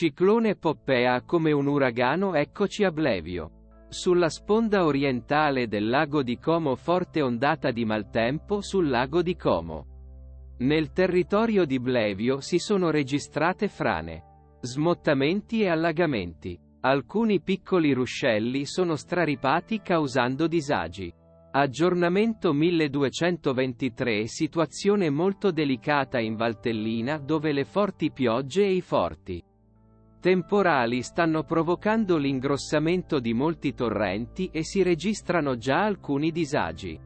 Ciclone Poppea come un uragano eccoci a Blevio. Sulla sponda orientale del lago di Como forte ondata di maltempo sul lago di Como. Nel territorio di Blevio si sono registrate frane, smottamenti e allagamenti. Alcuni piccoli ruscelli sono straripati causando disagi. Aggiornamento 1223 Situazione molto delicata in Valtellina dove le forti piogge e i forti temporali stanno provocando l'ingrossamento di molti torrenti e si registrano già alcuni disagi.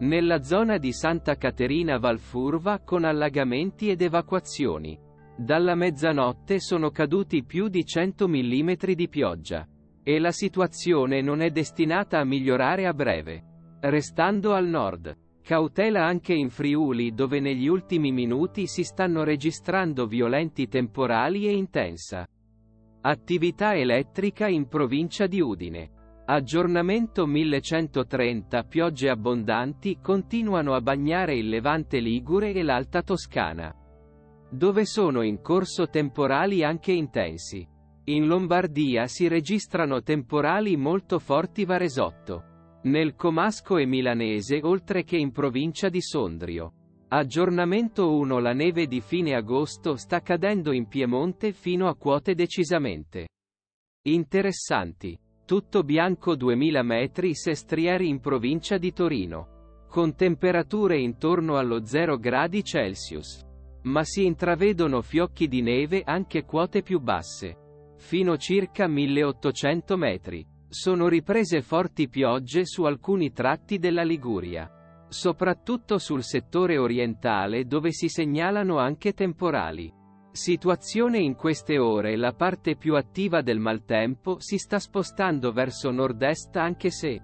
Nella zona di Santa Caterina Valfurva con allagamenti ed evacuazioni. Dalla mezzanotte sono caduti più di 100 mm di pioggia. E la situazione non è destinata a migliorare a breve. Restando al nord. Cautela anche in Friuli dove negli ultimi minuti si stanno registrando violenti temporali e intensa attività elettrica in provincia di Udine. Aggiornamento 1130 Piogge abbondanti continuano a bagnare il Levante Ligure e l'Alta Toscana. Dove sono in corso temporali anche intensi. In Lombardia si registrano temporali molto forti Varesotto nel Comasco e Milanese oltre che in provincia di Sondrio. Aggiornamento 1 La neve di fine agosto sta cadendo in Piemonte fino a quote decisamente interessanti. Tutto bianco 2000 metri sestrieri in provincia di Torino. Con temperature intorno allo 0 gradi Celsius. Ma si intravedono fiocchi di neve anche quote più basse. Fino circa 1800 metri. Sono riprese forti piogge su alcuni tratti della Liguria. Soprattutto sul settore orientale dove si segnalano anche temporali. Situazione in queste ore la parte più attiva del maltempo si sta spostando verso nord-est anche se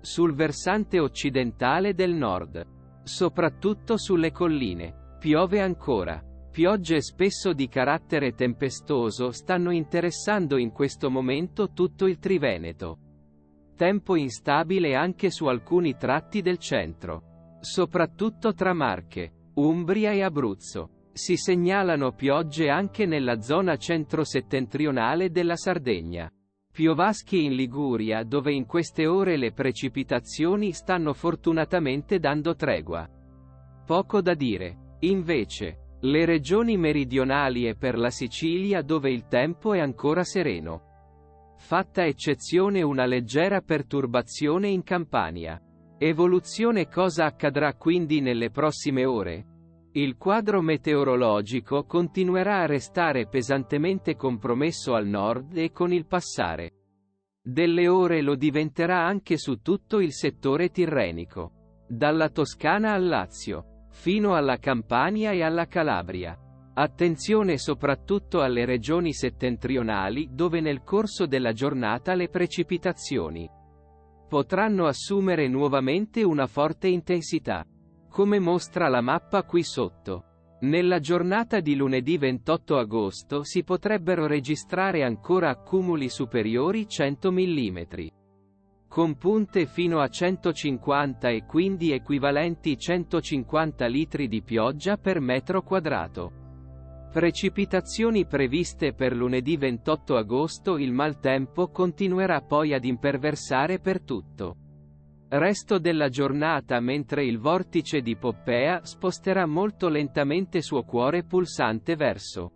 sul versante occidentale del nord. Soprattutto sulle colline. Piove ancora. Piogge spesso di carattere tempestoso stanno interessando in questo momento tutto il Triveneto. Tempo instabile anche su alcuni tratti del centro. Soprattutto tra Marche, Umbria e Abruzzo. Si segnalano piogge anche nella zona centro-settentrionale della Sardegna. Piovaschi in Liguria dove in queste ore le precipitazioni stanno fortunatamente dando tregua. Poco da dire. Invece, le regioni meridionali e per la Sicilia dove il tempo è ancora sereno. Fatta eccezione una leggera perturbazione in Campania. Evoluzione Cosa accadrà quindi nelle prossime ore? Il quadro meteorologico continuerà a restare pesantemente compromesso al nord e con il passare delle ore lo diventerà anche su tutto il settore tirrenico. Dalla Toscana al Lazio fino alla Campania e alla Calabria. Attenzione soprattutto alle regioni settentrionali dove nel corso della giornata le precipitazioni potranno assumere nuovamente una forte intensità. Come mostra la mappa qui sotto. Nella giornata di lunedì 28 agosto si potrebbero registrare ancora accumuli superiori 100 mm con punte fino a 150 e quindi equivalenti 150 litri di pioggia per metro quadrato. Precipitazioni previste per lunedì 28 agosto il maltempo continuerà poi ad imperversare per tutto. Resto della giornata mentre il vortice di Poppea sposterà molto lentamente suo cuore pulsante verso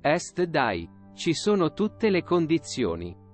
est dai. Ci sono tutte le condizioni.